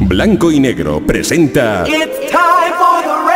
Blanco y Negro presenta It's time for the